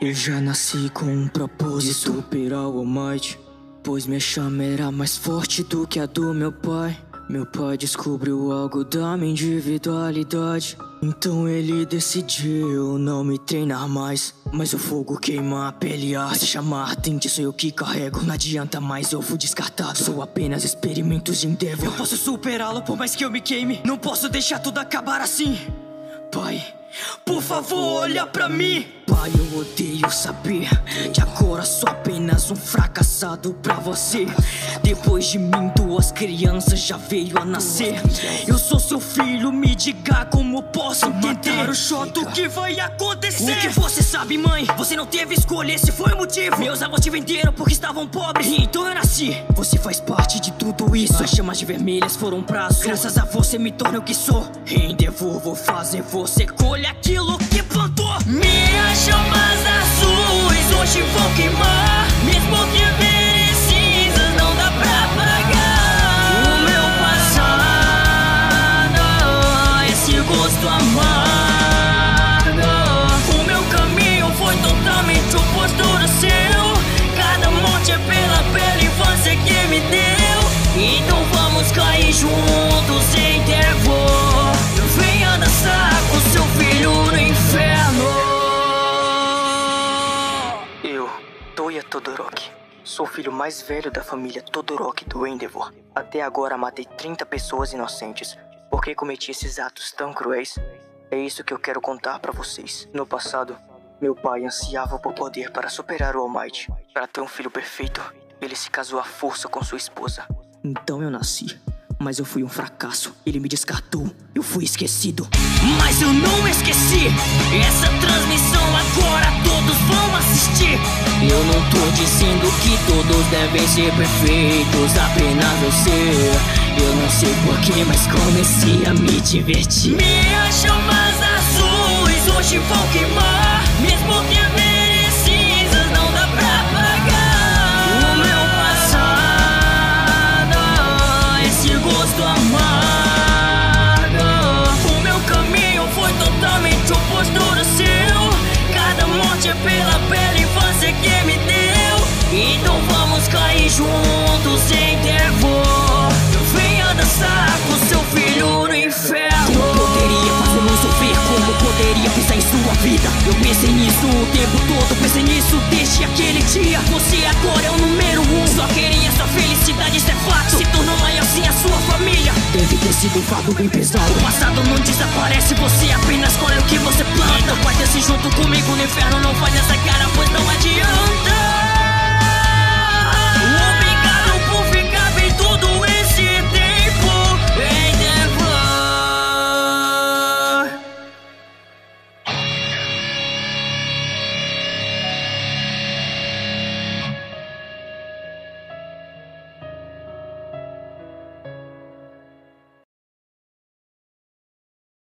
Eu já nasci com um propósito. Superar o Almighty Pois minha chama era mais forte do que a do meu pai. Meu pai descobriu algo da minha individualidade. Então ele decidiu não me treinar mais. Mas o fogo queima a pele a se chamar. Ardente Sou eu que carrego, não adianta mais, eu fui descartado Sou apenas experimentos de endeavor. Eu posso superá-lo por mais que eu me queime. Não posso deixar tudo acabar assim. Pai, por favor, olha pra mim. Pai, eu odeio saber que agora sou apenas um fracassado pra você. Depois de mim, duas crianças já veio a nascer. Eu sou seu filho, me diga como posso entender o choque do que vai acontecer. O que você sabe, mãe? Você não teve escolha, esse foi o motivo. Meus avós te venderam porque estavam pobres. Então eu nasci. Você faz parte de tudo isso. As chamas de vermelhas foram pra azul. Graças a você me torno o que sou. Endeavor, vou fazer você colher aquilo que plantou. Azuis hoje vão queimar. Mesmo que virem cinzas, não dá pra apagar. O meu passado, esse gosto amargo. O meu caminho foi totalmente oposto do seu. Cada morte é pela pele infância que me deu. Então vamos cair juntos em terror. Com seu filho no inferno. Eu, Toya Todoroki, sou o filho mais velho da família Todoroki do Endeavor. Até agora matei 30 pessoas inocentes. Por que cometi esses atos tão cruéis? É isso que eu quero contar pra vocês. No passado, meu pai ansiava por poder para superar o Almighty. Para ter um filho perfeito, ele se casou à força com sua esposa. Então eu nasci. Mas eu fui um fracasso, ele me descartou, eu fui esquecido. Mas eu não esqueci, essa transmissão agora todos vão assistir. Eu não tô dizendo que todos devem ser perfeitos, apenas você. Eu não sei porquê, mas comecei a me divertir. Minhas chamas azuis hoje vão queimar, mesmo que pela infância que me deu. Então vamos cair juntos em terror. Venha dançar com seu filho no inferno. Como poderia fazer-nos sofrer? Como poderia pensar em sua vida? Eu pensei nisso o tempo todo, pensei nisso desde aquele dia. Você agora é o número um. Só queria sua felicidade, isso é fato. Se tornou maior sim a sua família. Deve ter sido um fardo bem pesado. O passado não desaparece, você apenas colhe o que você planta. Então vai descer junto comigo no inferno, não faz essa cara.